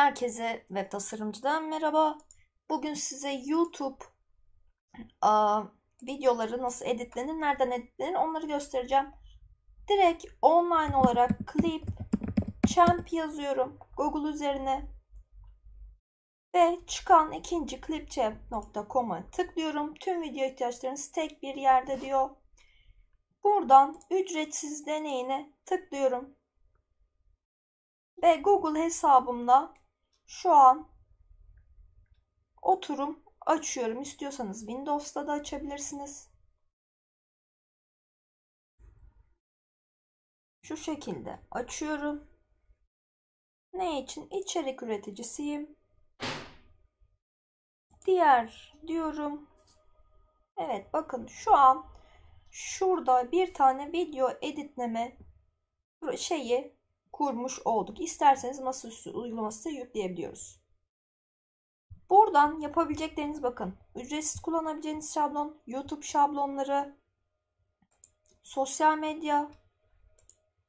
Herkese web tasarımcıdan merhaba. Bugün size YouTube a, videoları nasıl editlenir, nereden editlenir onları göstereceğim. Direkt online olarak clip champ yazıyorum Google üzerine ve çıkan ikinci clipchamp.com'a tıklıyorum. Tüm video ihtiyaçlarınız tek bir yerde diyor. Buradan ücretsiz deneyine tıklıyorum. Ve Google hesabımla şu an oturum açıyorum. İstiyorsanız Windows'ta da açabilirsiniz. Şu şekilde açıyorum. Ne için? İçerik üreticisiyim. Diğer diyorum. Evet bakın şu an şurada bir tane video editleme şeyi kurmuş olduk. İsterseniz masaüstü uygulaması da yükleyebiliyoruz. Buradan yapabilecekleriniz bakın. Ücretsiz kullanabileceğiniz şablon, YouTube şablonları, sosyal medya,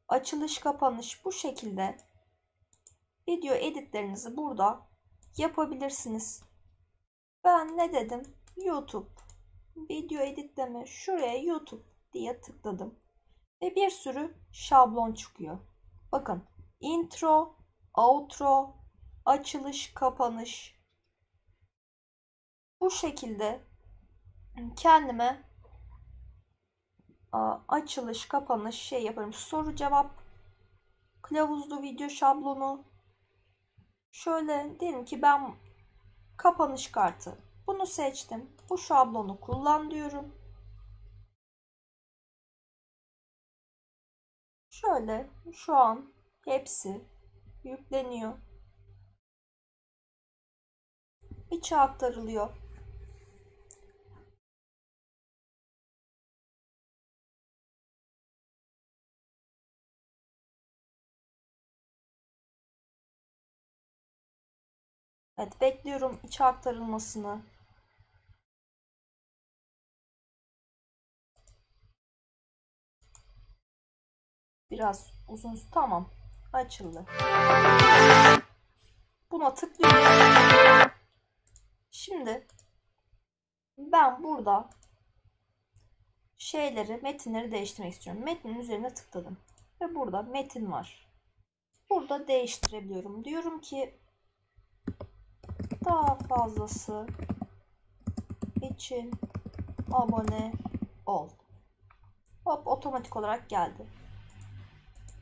açılış kapanış bu şekilde video editlerinizi burada yapabilirsiniz. Ben ne dedim? YouTube video editleme şuraya YouTube diye tıkladım. Ve bir sürü şablon çıkıyor. Bakın intro, outro, açılış, kapanış. Bu şekilde kendime açılış, kapanış şey yaparım. Soru cevap, kılavuzlu video şablonu. Şöyle diyelim ki ben kapanış kartı. Bunu seçtim. Bu şablonu kullan diyorum. Şöyle şu an hepsi yükleniyor. İçe aktarılıyor. Evet bekliyorum içe aktarılmasını. Biraz uzun tamam açıldı. Buna tıklıyorum. Şimdi ben burada şeyleri, metinleri değiştirmek istiyorum. Metnin üzerine tıkladım. Ve burada metin var. Burada değiştirebiliyorum. Diyorum ki daha fazlası için abone ol. Hop otomatik olarak geldi.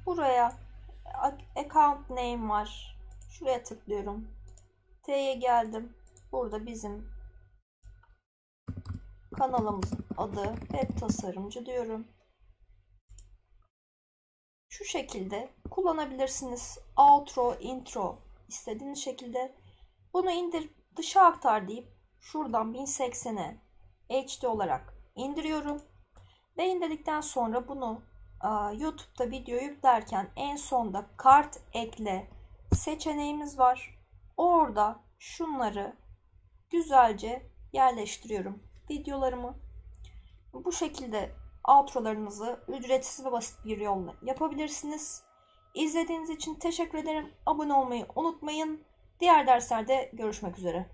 Buraya account name var. Şuraya tıklıyorum. T'ye geldim. Burada bizim kanalımızın adı web tasarımcı diyorum. Şu şekilde kullanabilirsiniz. Outro, intro istediğiniz şekilde. Bunu indir dışa aktar deyip şuradan 1080'e HD olarak indiriyorum. Ve indirdikten sonra bunu YouTube'da video yüklerken en sonda kart ekle seçeneğimiz var. Orada şunları güzelce yerleştiriyorum videolarımı. Bu şekilde outrolarınızı ücretsiz ve basit bir yolla yapabilirsiniz. İzlediğiniz için teşekkür ederim. Abone olmayı unutmayın. Diğer derslerde görüşmek üzere.